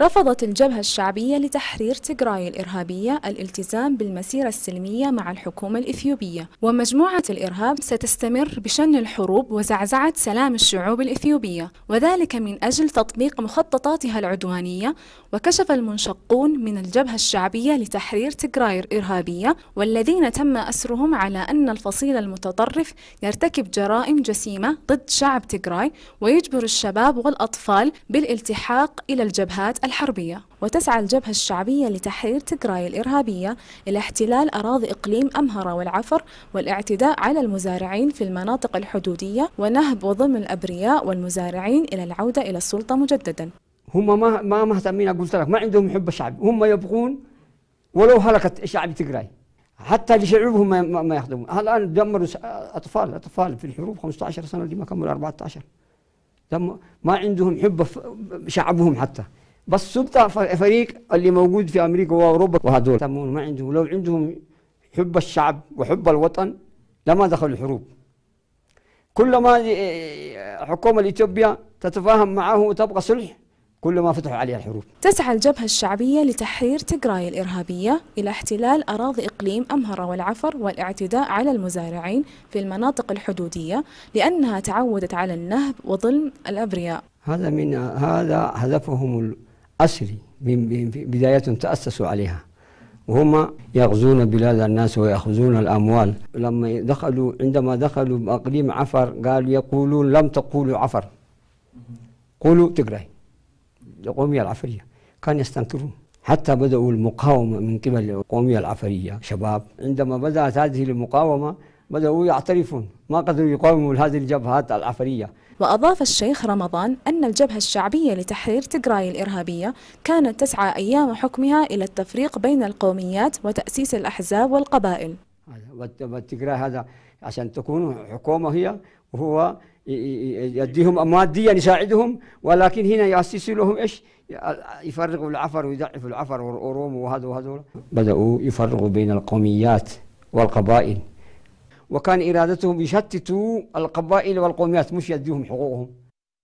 رفضت الجبهة الشعبية لتحرير تيغراي الإرهابية الالتزام بالمسيرة السلمية مع الحكومة الإثيوبية. ومجموعة الإرهاب ستستمر بشن الحروب وزعزعة سلام الشعوب الإثيوبية وذلك من أجل تطبيق مخططاتها العدوانية. وكشف المنشقون من الجبهة الشعبية لتحرير تيغراي الإرهابية والذين تم أسرهم على أن الفصيل المتطرف يرتكب جرائم جسيمة ضد شعب تيغراي ويجبر الشباب والأطفال بالالتحاق إلى الجبهات الحربية وتسعى الجبهة الشعبية لتحرير تيغراي الإرهابية إلى احتلال أراضي إقليم أمهرة والعفر والاعتداء على المزارعين في المناطق الحدودية ونهب وضم الأبرياء والمزارعين إلى العودة إلى السلطة مجددا. هم ما ما مهتمين قلت لك ما عندهم حب الشعب هم يبغون ولو هلكت شعب تيغراي حتى لشعوبهم ما, ما يخدمون. الان دمروا اطفال أطفال في الحروب 15 سنة اللي ما كملوا 14 دم ما عندهم حب شعبهم حتى. بس سلطة فريق اللي موجود في أمريكا وأوروبا. وهذول ما عندهم لو عندهم حب الشعب وحب الوطن لما دخلوا الحروب. كلما حكومة الاثيوبيا تتفاهم معه وتبقى صلح كل ما فتحوا عليها الحروب. تسعى الجبهة الشعبية لتحرير تيغراي الإرهابية إلى احتلال أراضي إقليم أمهرة والعفر والاعتداء على المزارعين في المناطق الحدودية لأنها تعودت على النهب وظلم الأبرياء. هذا من هذا هدفهم الأصلي من بداية تأسسوا عليها. وهم يغزون بلاد الناس ويأخذون الأموال. لما دخلوا عندما دخلوا بأقليم عفر قالوا يقولون لم تقولوا عفر. قولوا تقرأي. القومية العفرية. كان يستنكرون. حتى بدأوا المقاومة من قبل القومية العفرية شباب. عندما بدأت هذه المقاومة بدأوا يعترفون. ما قدروا يقاوموا هذه الجبهات العفرية وأضاف الشيخ رمضان أن الجبهة الشعبية لتحرير تيغراي الإرهابية كانت تسعى أيام حكمها إلى التفريق بين القوميات وتأسيس الأحزاب والقبائل. والتيغراي هذا عشان تكون حكومة هي وهو يديهم ماديا يساعدهم ولكن هنا يأسس لهم إيش؟ يفرغوا العفر ويضعفوا العفر والأروم وهذا وهذول بدأوا يفرغوا بين القوميات والقبائل. وكان إرادتهم يشتتوا القبائل والقوميات مش يديهم حقوقهم.